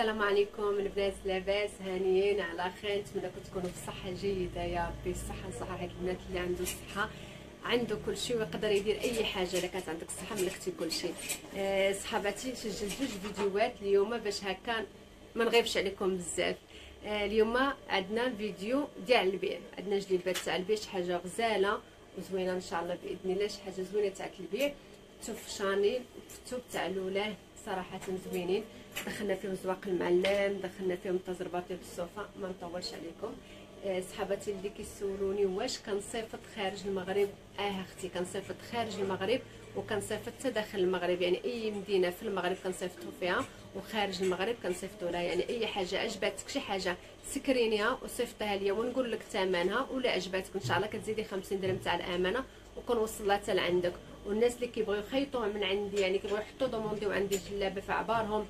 السلام عليكم البنات لاباس هانيين على خير. نتمنى تكونوا بصحه جيدة يا ربي. الصحة الصحه هاد البنات اللي عنده الصحه عنده كل شيء ويقدر يدير أي حاجة. الا كانت عندك الصحه ملكتي كل شيء. أه صحاباتي سجلت جوج فيديوهات اليوم باش هكا ما نغيبش عليكم بزاف. أه اليوم عندنا فيديو ديال البيع عندنا جليبات تاع البيع شي حاجة غزالة وزوينة إن شاء الله بإذن الله. شي حاجة زوينة تاع البيع توف شانيل توب تاع لولاه صراحة زوينين. دخلنا فيهم زواق المعلم دخلنا فيهم التجربات في الصوفا ما نطولش عليكم. آه، صحاباتي اللي كيسولوني واش كنصيفط خارج المغرب؟ آه أختي كنصيفط خارج المغرب وكنصيفط حتى داخل المغرب. يعني أي مدينة في المغرب كنصيفطوا فيها وخارج المغرب كنصيفطوا لها. يعني أي حاجة عجبتك شي حاجة سكرينيها وصيفطها ليا ونقول لك ثمنها ولا عجبتك إن شاء الله كتزيدي 50 درهم تاع الأمانة وكنوصل لها حتى لعندك. والناس اللي كيبغيو يخيطوها من عندي يعني كيبغيو يحطوا دومونديو عندي جلابه في عبارهم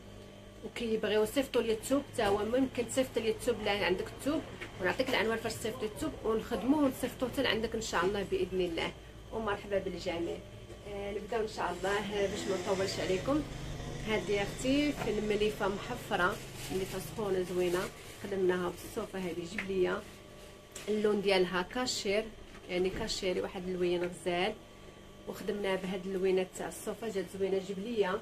وكيبغيو يصيفطوا لي الثوب حتى هو ممكن تصيفط لي الثوب لا عندك الثوب ونعطيك العنوان فاش تصيفط الثوب ونخدموه ونصيفطوه حتى عندك إن شاء الله بإذن الله. ومرحبا بالجميع. آه نبداو إن شاء الله باش ما نطولش عليكم. هذه أختي في المليفه محفرة مليفه سخونة زوينة خدمناها بالصوفة هذه جبلية. اللون ديالها كاشير يعني كاشيري واحد اللوين غزال. وخدمناها بهاد اللوينات تاع الصوفة جات زوينة جبلية.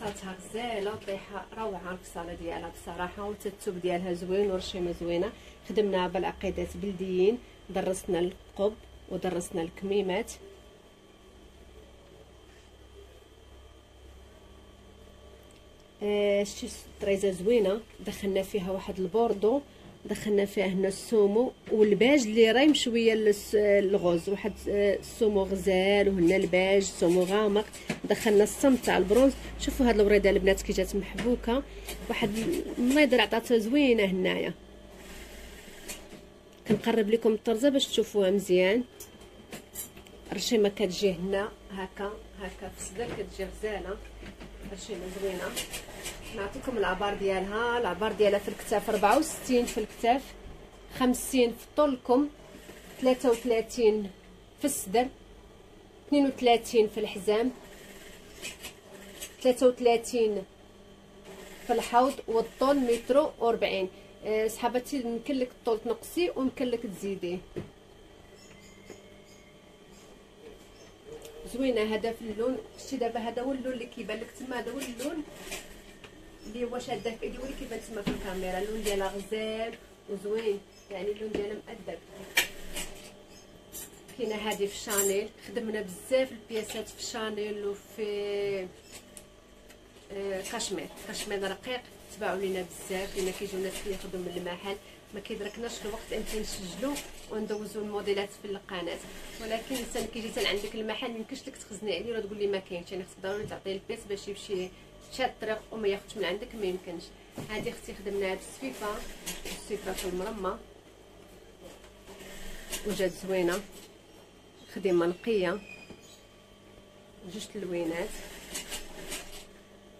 فصالتها غزالة طيحة روعة الفصالة ديالها بصراحة والثوب ديالها زوين ورشيمه زوينة. خدمناها بالعقيدات بلديين درسنا القب ودرسنا الكميمات. آه شي طريزة زوينة دخلنا فيها واحد البوردو. دخلنا فيه هنا ال saumon وال beige اللي رايم شوية لل rose واحد آه، ال saumon غزال وهنا ال beige saumon غامق. دخلنا الصمت تاع البرونز. شوفوا هاد الوريدة البنات كي جات محبوكة. واحد المنيضر عطاتها زوينة هنايا. كنقرب لكم الطرزة باش تشوفوها مزيان. الرشيمه كتجي هنا هكا هكا في الصدر كتجي غزالة. رشيمة زوينة. نعطيكم العبار ديالها. العبار ديالها في الكتاف 64 في الكتاف 50 في طولكم 33 في الصدر 32 في الحزام 33 في الحوض والطول متر و40 أه صحاباتي يمكن لك الطول تنقصي ويمكن لك تزيدي. زوينة هذا في اللون. شتي دابا هذا هو اللون اللي كيبان لك تما هذا هو اللون. اللي هو شادة في ايدي ولي كيبان تما في الكاميرا اللون ديالها غزال وزوين يعني اللون ديالها مؤدب. كاينة هذه في شانيل خدمنا بزاف البياسات في شانيل وفي آه كاشمير. كاشمير رقيق تباعوا لينا بزاف. لينا كيجيو ناس كياخذوا من المحل. ما كيدركناش الوقت إمتى نسجلوا وندوزوا الموديلات في القناة. ولكن الانسان كيجي حتى عندك المحل ما يمكنش لك تخزني عليه ولا تقول لي ما كاينش. يعني خصك ضروري تعطيه البيس باش يمشي شاد الطريق وما ياخذش من عندك ما يمكنش. هذه أختي خدمناها بالسفيفه السفيفه في المرمى. وجات زوينة. خدمه نقية. جوج تلوينات.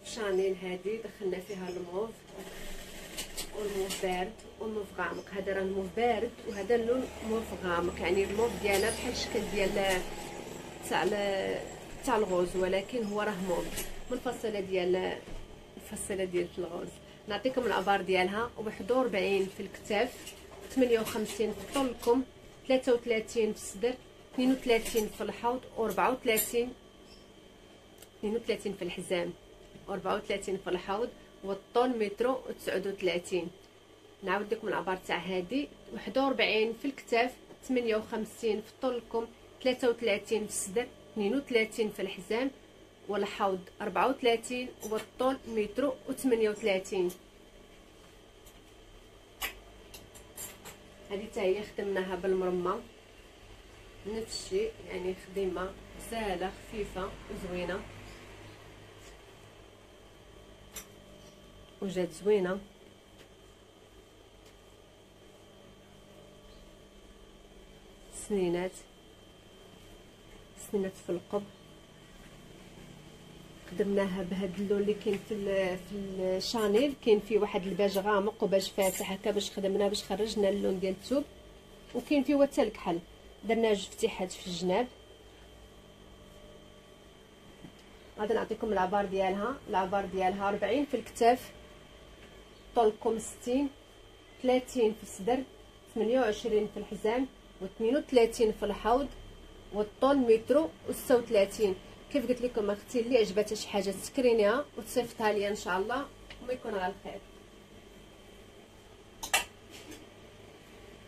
شانيل هذه دخلنا فيها الموف. والموف بارد والموف غامق. هذا راه الموف بارد وهذا اللون موف غامق. يعني الموف ديالها بحال الشكل ديال تاع تاع الغوز ولكن هو راه موف. والفصيله ديال الفصيله ديال الغوز. نعطيكم العبار ديالها. و41 في الكتاف. 58 في طولكم 33 في الصدر 32 في الحوض. و34 32 في الحزام. و34 في الحوض. والطول متر و 39 نعاود لكم العبار تاع هادي. 41 في الكتاف. 58 في طولكم 33 في الصدر 32 في الحزام. والحوض 34 والطول متر و 38 هذه حتى هي خدمناها بالمرمى. نفس الشيء يعني خدمه سهلة خفيفة وزوينة. وجات زوينة. سنينات. سنينات في القب خدمناها بهذا اللون اللي كاين في في الشانيل. كاين فيه واحد الباج غامق وباج فاتح هكا باش خدمناه باش خرجنا اللون ديال الثوب وكاين فيه حتى الكحل. درنا جوج فتيحات في الجناب. غادي نعطيكم العبار ديالها. العبار ديالها 40 في الكتاف. طولكم 60 30 في الصدر. 28 في الحزام. و32 في الحوض. والطول مترو و36 كيف قلت لكم أختي اللي عجبتها شي حاجة تسكرينيها وتصيفطها لي إن شاء الله وما يكون على الخير.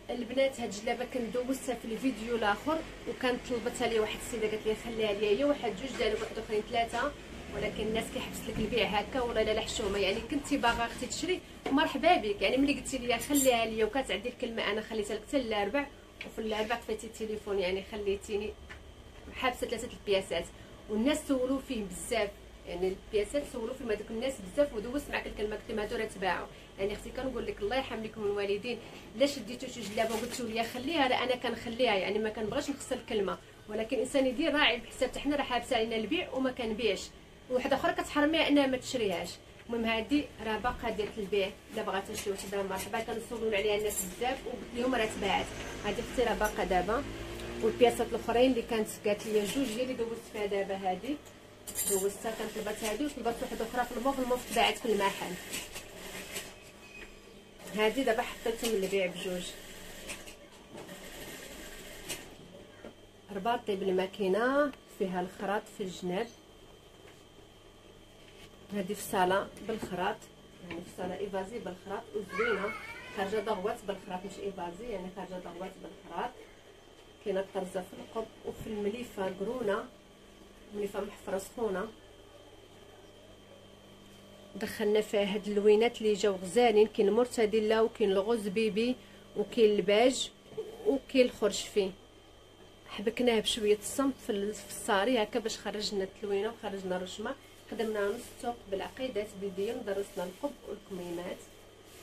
البنات هاد الجلابة كندوزتها في الفيديو الآخر وكانت طلبتها لي واحد السيدة قالت لي خليها ليا هي واحد جوج ديال واحد آخرين ثلاثة ولكن الناس كيحبس لك البيع هكا ولا لا حشومه يعني كنتي باغا أختي تشري مرحبا بك. يعني ملي قلتي لي خليها ليا وكانت عندي الكلمة أنا خليتها لك حتى الأربع وفي الأربع طفيتي التليفون يعني خليتيني حابسة ثلاثة البياسات. والناس سولوا فيه بزاف. يعني البياسات سولوا فيه هذوك الناس بزاف ودوزت معاك الكلمة قلت لهم هادو راه تباعوا يعني أختي كنقول لك الله يرحم لكم الوالدين. الا شديتو شي جلابة وقلتوا لي خليها راه أنا كنخليها. يعني ما كنبغيش نخسر الكلمة. ولكن الانسان يدير راعي بحساب حنا راه حابسة علينا البيع وما كنبيعش. وواحده أخرى كتحرميها انها ما تشريهاش. المهم هذه راه باقا ديال البيع. الا بغات تشري وتبدا مرحبا. كنصوروا عليها الناس بزاف وقلت لهم راه تباعت. هذه أختي راه باقا دابا. والبياسات الأخرين اللي كانت قالت لي جوج هي اللي دوزت فيها دابا هذه دوزتها كانت طلبت هذه وطلبت واحدة أخرى في الموف الموف تباعت في المحل هذه دابا حطيتهم للبيع بجوج. رباطي بالماكينه فيها الخراط في الجناب. هذه في الصاله بالخراط يعني في الصاله إيفازي بالخراط وزوينة. خارجة ضغوات بالخراط مش إيفازي يعني خارجة ضغوات بالخراط. كاينة الطرزه في القب وفي المليفة قرونة مليفة محفرة سخونة. دخلنا فيها هاد اللوينات اللي جاو غزالين كاين المرتديلا وكاين الغوز بيبي وكاين الباج وكاين الخرشفي حبكناه بشوية الصمت في الصاري هكا باش خرجنا التلوينه وخرجنا الرشمه خدمنا نص الثوق بالعقيدات بيديا ودرسنا القب والكميمات.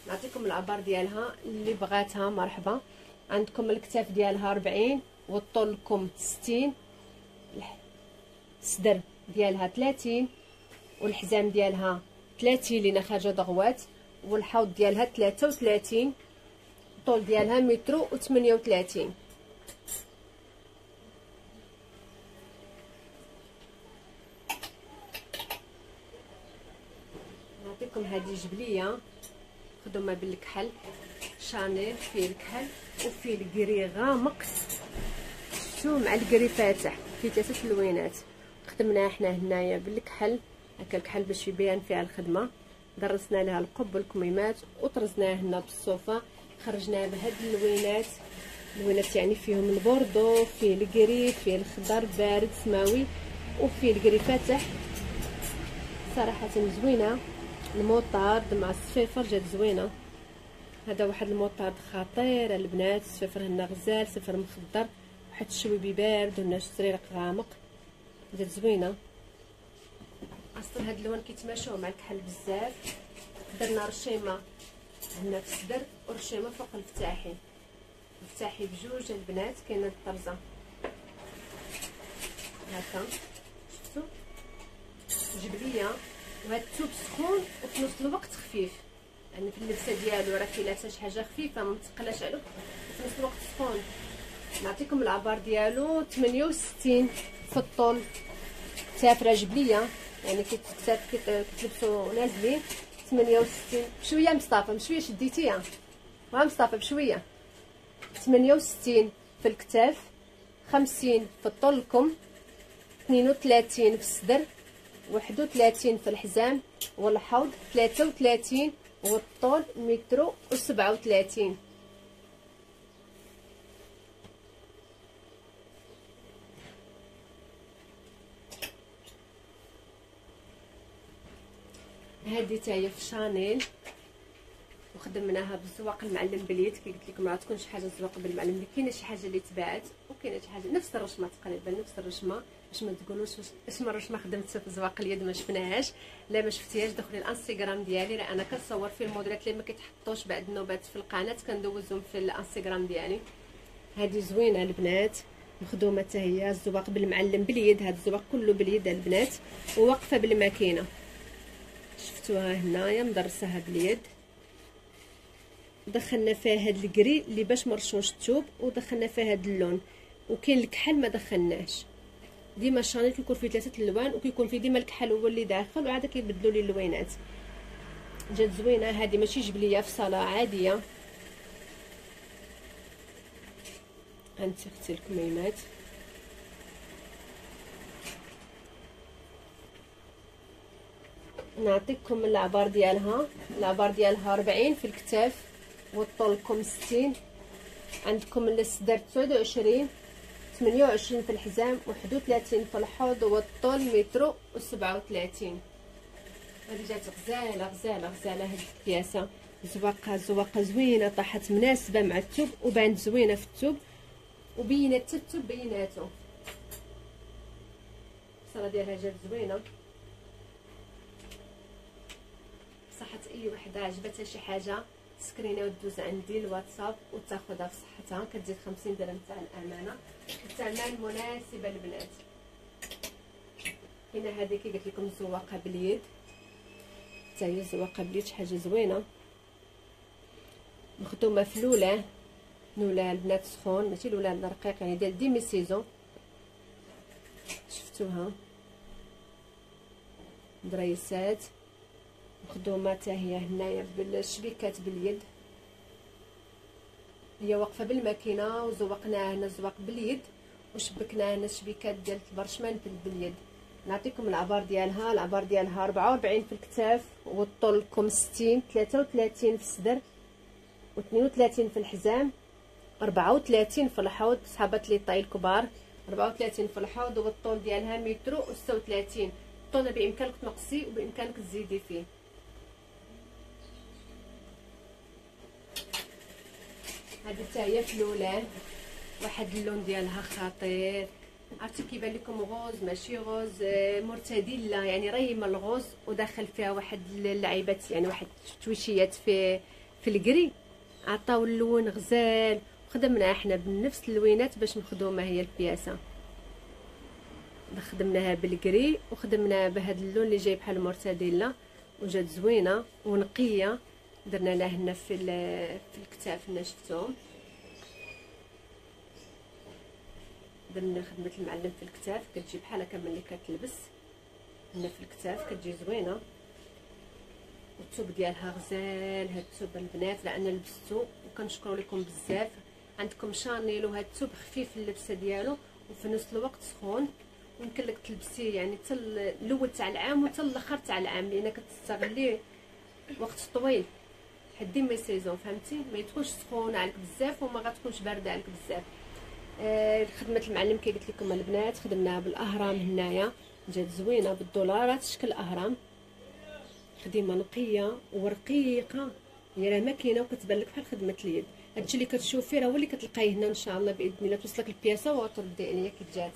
نعطيكم العبار ديالها اللي بغاتها مرحبا. عندكم الكتاف ديالها 40 والطول لكم 60 الصدر ديالها 30 والحزام ديالها 30 لينا خارجه ضغوات والحوض ديالها 33 الطول ديالها متر و38 نعطيكم هذه جبلية مخدومة بالكحل. شانيل فيه الكحل وفيه ال gris غامق. شفتو مع ال gris فاتح؟ فيه ثلاثة اللوينات خدمناه حنا هنايا بالكحل. هكا الكحل باش يبان فيها الخدمة. درسنا لها القب والكميمات وطرزناه هنا بالصوفة. خرجناه بهاد اللوينات اللوينات يعني فيهم البوردو فيه ال gris فيه الخضر بارد سماوي وفيه ال gris فاتح. صراحة زوينة. الموطارد مع الصفيفر جات زوينة. هذا واحد الموطارد خطير البنات الصفيفر هنا غزال صفر مخضر واحد الشويبي بارد وهنا شريرق غامق. جات زوينة. أصلا هاد اللون كيتماشاو مع الكحل بزاف. درنا رشيمة هنا في الصدر ورشيمة فوق الفتاحي. الفتاحي بجوج البنات كاينة الطرزة. هكا. شفتوا جبلية. وهاد الثوب سخون وفي نفس الوقت خفيف. يعني في اللبسه ديالو راه كي لابسة شي حاجة خفيفة ما تقلاش عليه وفي نفس الوقت سخون نعطيكم العبار ديالو 68 في الطول سافره جبليه يعني كتلبسوا نازلين 68 بشوية مصطفى بشوية شديتيها. ها مصطفى بشوية. 68 في الكتاف 50 في الطول الكم 32 في الصدر 31 في الحزام والحوض 33 والطول متر و37 هذه تاهي في شانيل وخدمناها بالزواق المعلم بليت كي قلت لكم راه تكون شي حاجة زواق بالمعلم كاينة شي حاجة اللي تباعت وكاينة شي حاجة نفس الرشمة تقريبا نفس الرشمة. باش ما تقولوش واش ما خدمتها في زواق اليد ما شفناهاش لا ما شفتيهاش دخلي الانستغرام ديالي راه أنا كنصور فيه الموديلات اللي ما كيتحطوش بعض النوبات في القناة كندوزهم في الانستغرام ديالي. هذه زوينة البنات مخدومة حتى هي الزواق بالمعلم باليد هذا الزواق كله باليد البنات وواقفة بالماكينة. شفتوها هنايا مدرساها باليد دخلنا فيها هاد الكري اللي باش مرشوش الثوب ودخلنا فيها هاد اللون وكاين الكحل ما دخلناش ديما الشانيل كيكون فيه ثلاثة الالوان وكيكون فيه ديما الكحل هو اللي داخل وعاد كيبدلوا لي اللوينات. جات زوينة هذه ماشي جبلية في صالة عادية. غنسيخ الكميمات. نعطيكم العبار ديالها. العبار ديالها 40 في الكتاف والطول لكم 60 عندكم الصدر 29 28 في الحزام و31 في الحوض والطول متر و37 هذه جات غزالة غزالة غزالة هذه البياسة. زواقة زواقة زوينة طاحت مناسبة مع الثوب وبانت زوينة في الثوب وبينات حتى الثوب بيناتو. الصاله ديالها جات زوينة. صحه أي وحدة عجبتها شي حاجة؟ سكرينة ودوز عندي الواتساب وتاخذها في صحتها. كتزيد 50 درهم تاع الأمانة. الثمن مناسبة للبنات. هنا هذه كي قلت لكم زواقة باليد. حتى هي زواقة باليد شي حاجة زوينة. مخدومة في لولا. لولا البنات سخون. ماشي لولا الرقيق يعني ديال demi-saison. شفتوها؟ دريسات. مخدومه حتى هي هنايا بالشبيكات باليد. هي واقفة بالماكينة وزوقناها هنا زواق باليد وشبكناها هنا الشبيكات ديال البرشمان باليد. نعطيكم العبار ديالها. العبار ديالها 44 في الكتاف والطول لكم 60 33 في الصدر و32 في الحزام 34 في الحوض. صحابات لي طاي الكبار 34 في الحوض والطول ديالها متر و 36 الطول بإمكانك تنقصي وبإمكانك تزيدي فيه. هذه حتى هي فلوله واحد اللون ديالها خطير. عرفتي كيبان لكم غوز؟ ماشي غوز آه، مرتدله يعني ريمه الغوز وداخل فيها واحد اللعيبات يعني واحد تويشيات في في الكري عطاو اللون غزال. خدمنا إحنا بنفس اللوينات باش مخدومه هي البياسة. خدمناها بالكري وخدمناها بهذا اللون اللي جاي بحال مرتدله وجات زوينة ونقية. درنا لها هنا في في الكتاف هنا شفتوهم درنا خدمة المعلم في الكتاف كتجي بحال هكا ملي كتلبس. هنا في الكتاف كتجي زوينة. والثوب ديالها غزال هاد الثوب البنات لأن لبستو وكنشكروا لكم بزاف. عندكم شانيل وهاد الثوب خفيف اللبسة ديالو وفي نفس الوقت سخون. يمكن لك تلبسيه يعني حتى الأول تاع العام وحتى الآخر تاع العام لأن كتستغليه وقت طويل. حد demi-saison فهمتي؟ ما يدخلش سخون عليك بزاف وما غتكونش باردة عليك بزاف. آه خدمة المعلم كي قلت لكم البنات خدمناها بالأهرام هنايا. جات زوينة بالدولارات شكل أهرام. خدمه نقية ورقيقة. هي راه ماكينة وكتبان لك بحال خدمة اليد. هادشي اللي كتشوفي راه هو اللي كتلقايه هنا إن شاء الله بإذن الله. توصلك البياسة وتردي عليا كي جات.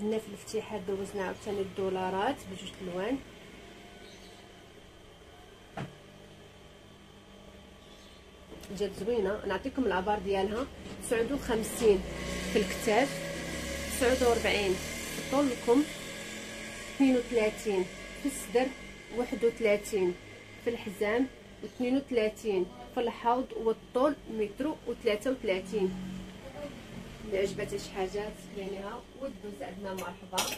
هنا في الافتتاح دوزنا عاوتاني الدولارات بجوج ألوان. جات زوينة. نعطيكم العبار ديالها. 59 في الكتاف 49 في الطول لكم 32 في الصدر. 31 في الحزام. و32 في الحوض والطول. متر و33 اللي عجبتها شي حاجة تبينيها ودوز عندنا مرحبا.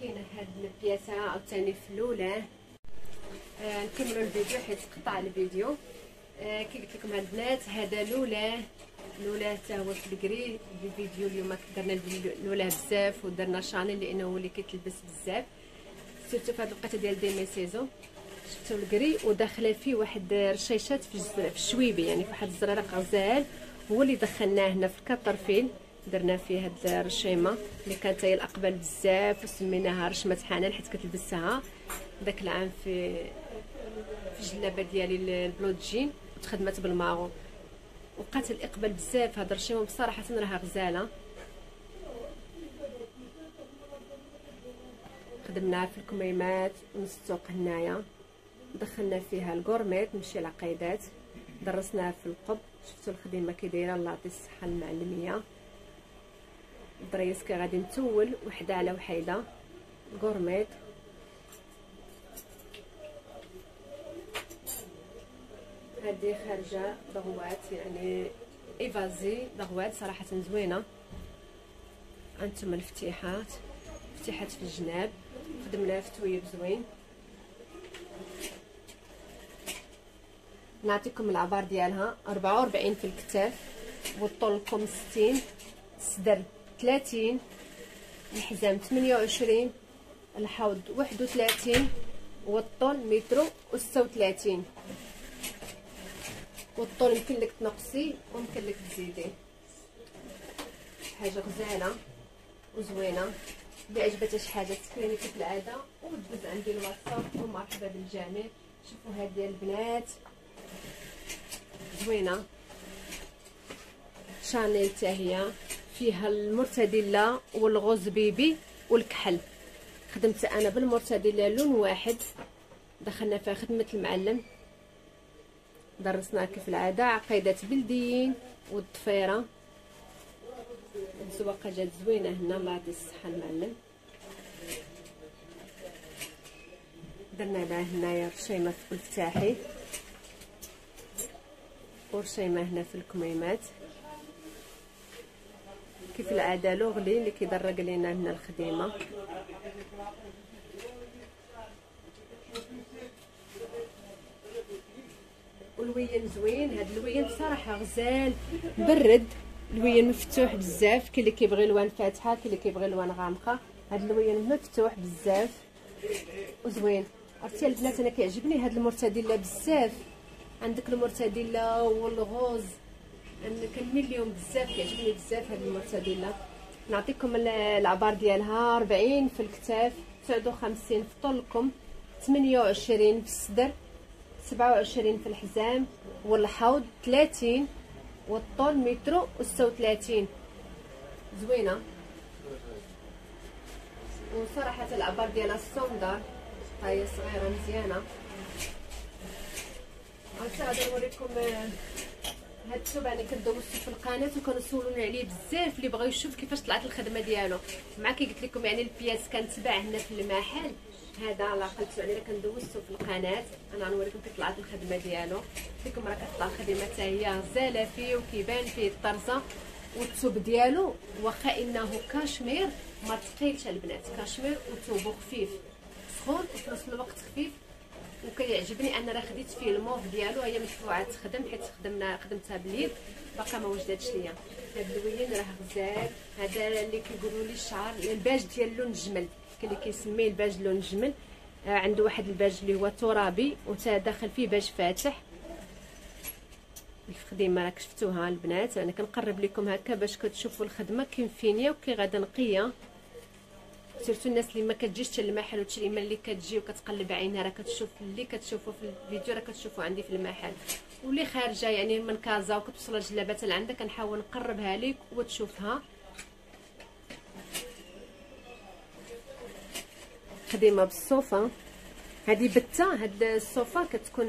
كاينة هاد البياسة عاوتاني في الأولى. آه نكملوا الفيديو حيت قطع الفيديو. آه كي قلت لكم البنات هذا لولا لولا حتى هو في ال gris الفيديو اليوم درنا لولا بزاف ودرنا شانيل لأنه هو اللي كيتلبس بزاف. surtout في هاد الوقيته ديال demi-saison شفتو ال gris وداخله فيه واحد رشيشات في في الشويبي يعني في واحد الزريرق غزال هو اللي دخلناه هنا في ال quatre fils درنا فيه هاد الرشيمة اللي كانت هي الاقبل بزاف وسميناها رشمة حنان حيت كتلبسها. داك العام في في الجلابة ديالي ال bleu jean تخدمت بالماغو. وقات الإقبال بزاف هاد الرشيمه بصراحه راها غزالة. خدمناها في الكميمات ونسوق هنايا. دخلنا فيها ال gourmette ماشي العقيدات. درسناها في القب شفتوا الخدمة كي دايرة الله يعطي الصحة المعلمية. الدريس كي غادي نتول وحدة على وحيدة. غورميت هذه خارجة ضغوات يعني إيفازي ضغوات صراحة زوينة. هانتوما الفتيحات فتيحات في الجناب خدمناها في تويب زوين. نعطيكم العبار ديالها 44 في الكتاف والطول لكم 60 الصدر 30 الحزام 28 الحوض 31 والطول متر و 36 والطول يمكن لك تنقصي ويمكن لك تزيدي. حاجة غزالة وزوينة. اللي عجبتها شي حاجة تسكريني كيف العادة ودوز عندي الواتساب ومرحبا بالجميع. شوفوا هذه البنات. زوينة. شانيل حتى هي. فيها المرتديلا والغوز بيبي والكحل. خدمت أنا بالمرتديلا لون واحد. دخلنا فيها خدمة المعلم. درسنا كيف العادة عقيدات بلديين والضفيره الزواقه جات زوينة هنا الله يعطي الصحة المعلم. درنا لها هنايا رشيمة في الفتاحي. ورشيمة هنا في الكميمات. كيف العادة؟ لوغلي اللي كيدرق لينا هنا الخديمة. واللوين زوين. هاد اللوين بصراحه غزال برد الوين مفتوح بزاف. كاين اللي كيبغي ألوان فاتحة كاين اللي كيبغي ألوان غامقة. هاد الوين مفتوح بزاف. وزوين. عرفتي البنات أنا كيعجبني هاد المرتديلا بزاف. عندك المرتديلا والغوز. أنا كنميل بزاف. كيعجبني بزاف هاد المرتديلا. نعطيكم العبار ديالها. 40 في الكتاف 59 في طولكم 28 في الصدر. 27 في الحزام والحوض 30 والطول متر و 36 زوينة. وصراحة العبار ديالها السوندار هاي صغيرة مزيانة. غنساعد نوريكم آه، هاد الثوب أنا كندوزو في القناة وكنسولوني عليه بزاف اللي بغاو يشوف كيفاش طلعت الخدمة ديالو. مع كي قلت لكم يعني البياس كنتباع هنا في المحل. هذا على قلتو عليه كندوزو في القناة. أنا غنوريكم كيف طلعت الخدمة ديالو. فيكم راه كتطلع الخدمة حتى هي غزاله فيه وكيبان فيه الطرزة. والثوب ديالو واخا إنه كاشمير ما ثقيلش البنات. كاشمير وثوبو خفيف. سخون وفي نفس الوقت خفيف. وكيعجبني أنا راه خديت فيه الموف ديالو. هي مدفوعه تخدم حيت خدمنا خدمتها باليد باقا ما وجدتش ليا. هاد اللوين راه غزال. هذا اللي كيقولوا لي الشعر الباج ديال اللون الجمل. اللي كيسميه الباج لون الجمل آه عنده واحد الباج اللي هو ترابي وتا داخل فيه باج فاتح. الخدمه راك شفتوها البنات أنا كنقرب لكم هكا باش كتشوفوا الخدمة كيف فينيه وكي غادا نقية. سيرتو الناس اللي ما كتجيش حتى المحل وتشري من اللي كتجي وكتقلب عينها راه كتشوف اللي كتشوفوا في الفيديو راه كتشوفوا عندي في المحل. واللي خارجة يعني من كازا وكتوصل الجلابات لعندك كنحاول نقربها لك وتشوفها. خديمه بالصوفة. هذه بتة هاد الصوفة كتكون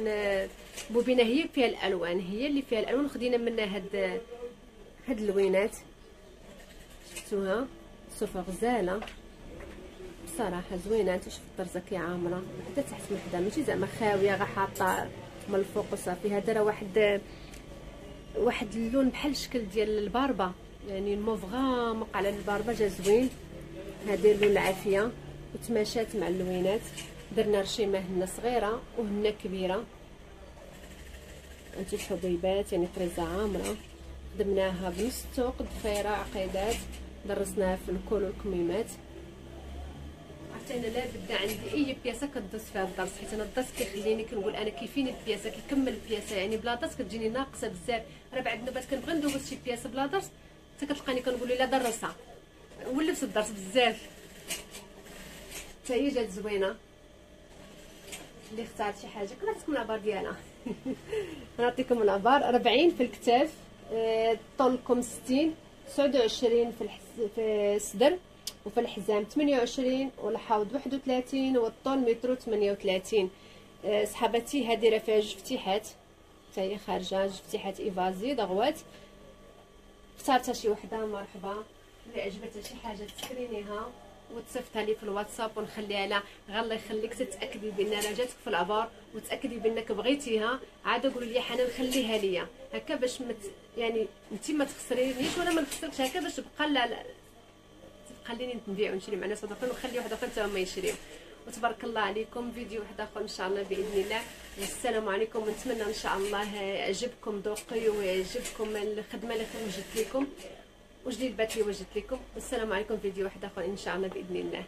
بوبينه هي فيها الألوان هي اللي فيها الألوان. خدينا منها هاد هاد اللوينات. شفتوها؟ صوفة غزالة. بصراحة زوينه انت شوف الطرزة كي عامره حتى تحت وحدة ماشي زعما خاوية غا حاطة من الفوق وصافي. هذا راه واحد واحد اللون بحال الشكل ديال الباربة. يعني الموف غامق على الباربة جا زوين. هذه اللون العافية. وتماشات مع اللوينات. درنا رشيمه هنا صغيرة وهنا كبيرة. انت الحبيبات يعني طريزه عامرة. خدمناها بنص الثوق ضفيره عقيدات. درسناها في الكول والكميمات. حتى أنا لا بد عندي أي بياسة كدوز فيها الدرس حيت أنا الدرس كيخليني كنقول أنا كيفيني البياسة كيكمل البياسة. يعني بلا درس كتجيني ناقصة بزاف. راه بعد النوبات كنبغي ندوز شي بياسة بلا درس حتى كتلقاني كنقول لا درسها. ولفت الدرس بزاف. حتى هي جات زوينة. اللي اختارت شي حاجة كلها تكون العبار ديالها. نعطيكم العبار. 40 في الكتاف آه، طولكم 60 29 في. في الصدر وفي الحزام 28 والحوض 31 والطول متر 38 أه صحاباتي هذه راه فيها جوج فتيحات. حتى هي خارجة جوج فتيحات إيفازي ضغوات. اختارتها شي وحدة مرحبا. اللي عجبتها شي حاجة تسكرينيها. وتصيفطها لي في الواتساب ونخليها لها غير الله يخليك تتأكدي بأن راه جاتك في العبار وتأكدي بأنك بغيتيها. عاد قولي لي حنان خليها ليا. هكا باش مت يعني انت ما تخسرينيش وأنا ما نخسرش. هكا باش تبقى لا تخليني نبيع ونشري مع ناس آخرين ونخلي واحد آخر حتى هما يشريو وتبارك الله عليكم. فيديو واحد آخر إن شاء الله بإذن الله. والسلام عليكم. ونتمنى إن شاء الله يعجبكم ذوقي ويعجبكم الخدمة اللي خرجت لكم. وجديد بات لي وجدت لكم والسلام عليكم فيديو واحد آخر إن شاء الله بإذن الله.